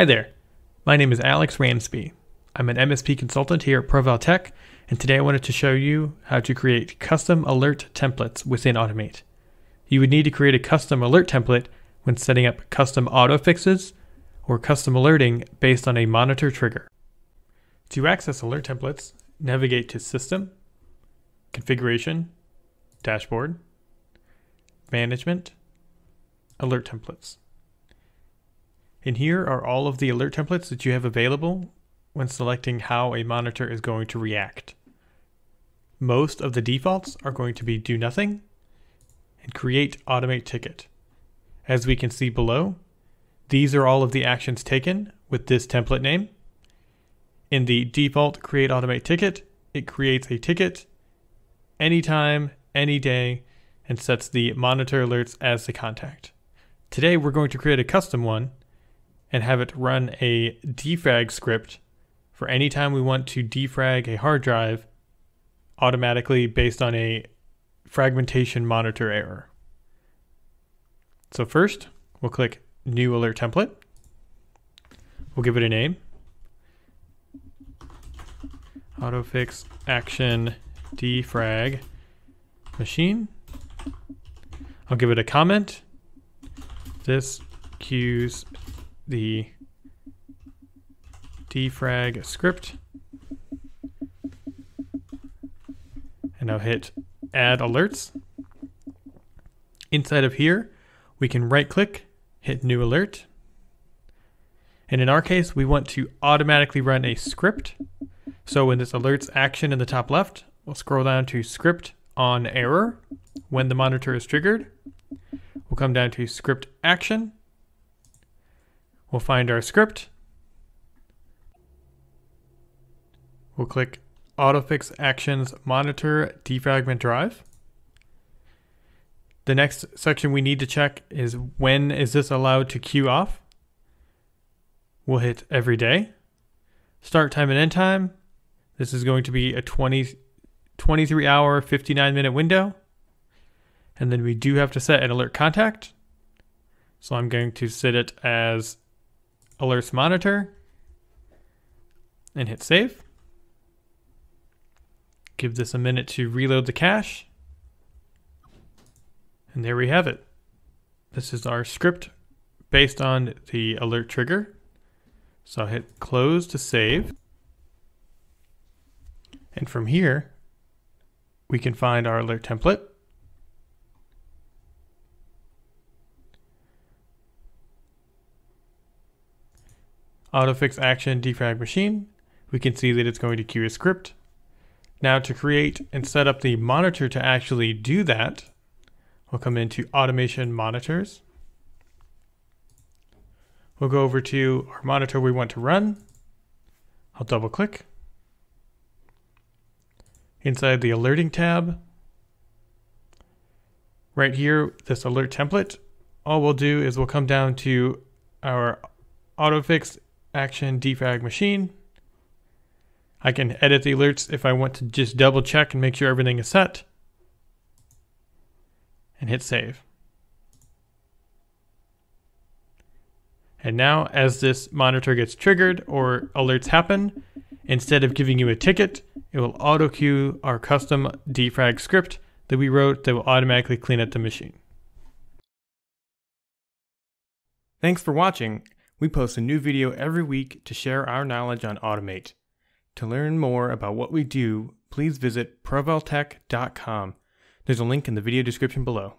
Hi there, my name is Alex Ransby. I'm an MSP consultant here at ProVal Tech, and today I wanted to show you how to create custom alert templates within Automate. You would need to create a custom alert template when setting up custom auto fixes or custom alerting based on a monitor trigger. To access alert templates, navigate to System, Configuration, Dashboard, Management, Alert Templates. And here are all of the alert templates that you have available when selecting how a monitor is going to react. Most of the defaults are going to be do nothing and create automate ticket. As we can see below, these are all of the actions taken with this template name. In the default create automate ticket, it creates a ticket anytime, any day, and sets the monitor alerts as the contact. Today we're going to create a custom one and have it run a defrag script for any time we want to defrag a hard drive automatically based on a fragmentation monitor error. So first, we'll click New Alert Template. We'll give it a name. Autofix Action Defrag Machine. I'll give it a comment. This queues the defrag script. And I'll hit add alerts. Inside of here, we can right click, hit new alert. And in our case, we want to automatically run a script. So in this alerts action in the top left, we'll scroll down to script on error when the monitor is triggered. We'll come down to script action We'll find our script. We'll click Autofix Actions Monitor Defragment Drive. The next section we need to check is when is this allowed to queue off? We'll hit every day. Start time and end time. This is going to be a 20, 23 hour, 59 minute window. And then we do have to set an alert contact. So I'm going to set it as alerts monitor and hit save. Give this a minute to reload the cache. And there we have it. This is our script based on the alert trigger. So I'll hit close to save. And from here, we can find our alert template. Autofix action defrag machine, we can see that it's going to queue a script. Now to create and set up the monitor to actually do that, we'll come into automation monitors. We'll go over to our monitor we want to run. I'll double click. Inside the alerting tab, right here, this alert template, all we'll do is we'll come down to our autofix action defrag machine. I can edit the alerts if I want to just double check and make sure everything is set. And hit save. And now as this monitor gets triggered or alerts happen, instead of giving you a ticket, it will auto queue our custom defrag script that we wrote that will automatically clean up the machine. Thanks for watching. We post a new video every week to share our knowledge on Automate. To learn more about what we do, please visit provaltech.com. There's a link in the video description below.